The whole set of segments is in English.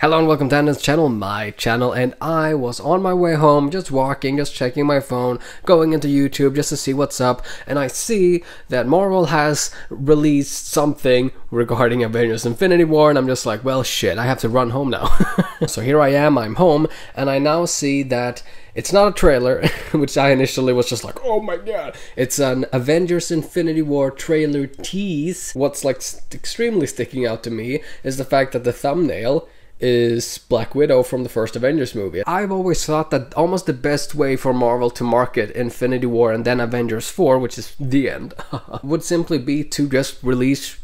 Hello and welcome to Anden's channel, my channel, and I was on my way home, just walking, just checking my phone, going into YouTube just to see what's up, and I see that Marvel has released something regarding Avengers Infinity War, and I'm just like, well shit, I have to run home now. so here I am, I'm home, and I now see that it's not a trailer, which I initially was just like, oh my god. It's an Avengers Infinity War trailer tease. What's like extremely sticking out to me is the fact that the thumbnail is Black Widow from the first Avengers movie. I've always thought that almost the best way for Marvel to market Infinity War and then Avengers 4, which is the end, would simply be to just release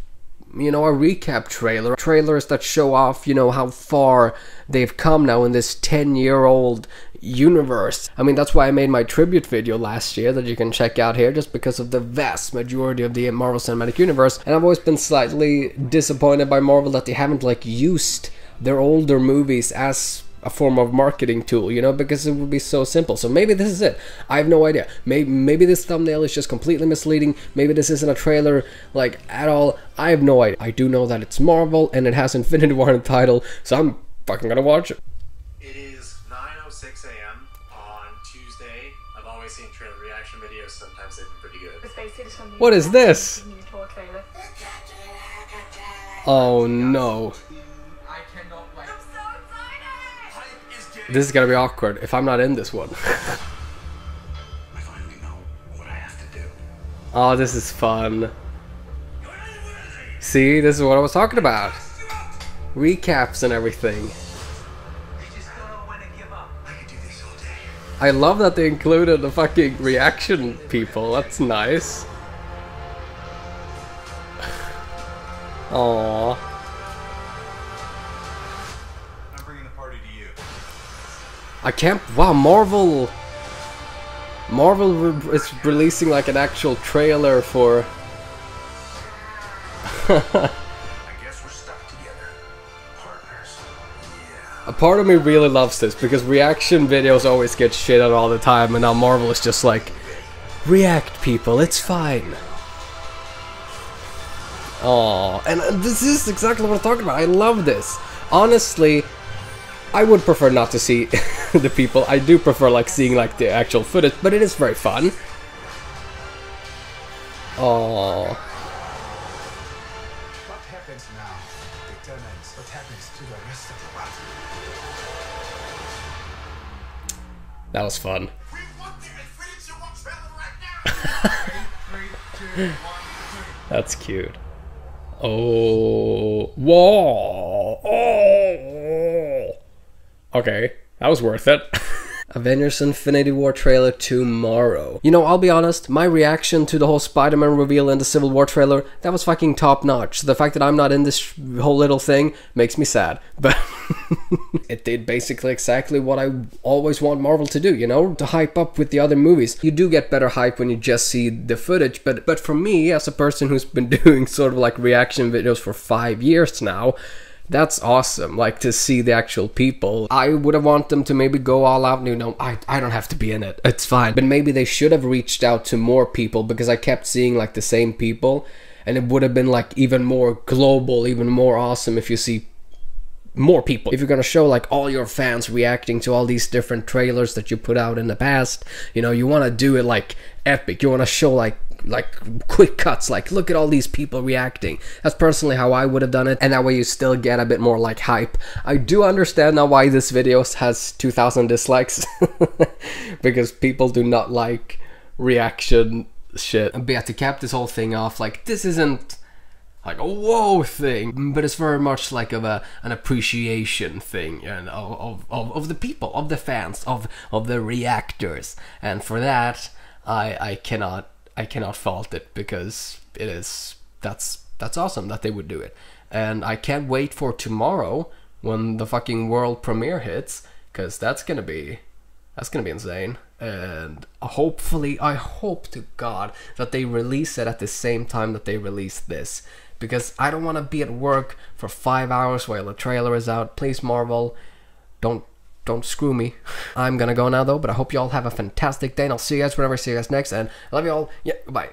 you know, a recap trailer. Trailers that show off, you know, how far they've come now in this 10 year old universe. I mean, that's why I made my tribute video last year that you can check out here, just because of the vast majority of the Marvel Cinematic Universe. And I've always been slightly disappointed by Marvel that they haven't, like, used their older movies as a form of marketing tool, you know, because it would be so simple. So maybe this is it. I have no idea. Maybe maybe this thumbnail is just completely misleading. Maybe this isn't a trailer like at all. I have no idea. I do know that it's Marvel and it has Infinity War in the title, so I'm fucking gonna watch it. It is 9:06 a.m. on Tuesday. I've always seen trailer reaction videos. Sometimes they've been pretty good. What is this? Oh no. This is gonna be awkward if I'm not in this one. I finally know what I have to do. oh, this is fun. See, this is what I was talking about. Recaps and everything. I just don't know when to give up. I could do this all day. I love that they included the fucking reaction people. That's nice. Aww. I'm bringing the party to you. I can't. Wow, Marvel. Marvel re- is releasing like an actual trailer for. A part of me really loves this because reaction videos always get shit on all the time, and now Marvel is just like, react, people, it's fine. Oh, and this is exactly what I'm talking about. I love this. Honestly, I would prefer not to see the people. I do prefer like seeing like the actual footage, but it is very fun. Oh, What happens now determines what happens to the rest of the world. that was fun. We want the Infinity War trailer right now. Three, two, one, That's cute. Oh, whoa! Oh. Okay, that was worth it. Avengers Infinity War trailer tomorrow. You know, I'll be honest, my reaction to the whole Spider-Man reveal in the Civil War trailer, that was fucking top notch. The fact that I'm not in this whole little thing makes me sad. But it did basically exactly what I always want Marvel to do, you know, to hype up with the other movies. You do get better hype when you just see the footage, but but for me as a person who's been doing sort of like reaction videos for 5 years now, that's awesome. Like to see the actual people. I would have want them to maybe go all out. You know, I I don't have to be in it. It's fine. But maybe they should have reached out to more people because I kept seeing like the same people, and it would have been like even more global, even more awesome if you see more people. If you're gonna show like all your fans reacting to all these different trailers that you put out in the past, you know, you wanna do it like epic. You wanna show like like quick cuts, like look at all these people reacting. That's personally how I would have done it, and that way you still get a bit more like hype. I do understand now why this video has 2,000 dislikes because people do not like reaction shit. But yeah, to cap this whole thing off, like this isn't like a whoa thing, but it's very much like of a an appreciation thing and of, of, of, of the people, of the fans, of of the reactors, and for that I I cannot I cannot fault it because it is that's that's awesome that they would do it, and I can't wait for tomorrow when the fucking world premiere hits because that's gonna be that's gonna be insane. And hopefully, I hope to God that they release it at the same time that they release this. Because I don't want to be at work for five hours while the trailer is out. Please, Marvel, don't don't screw me. I'm gonna go now though, but I hope you all have a fantastic day, and I'll see you guys whenever I see you guys next. And I love you all. Yeah, bye.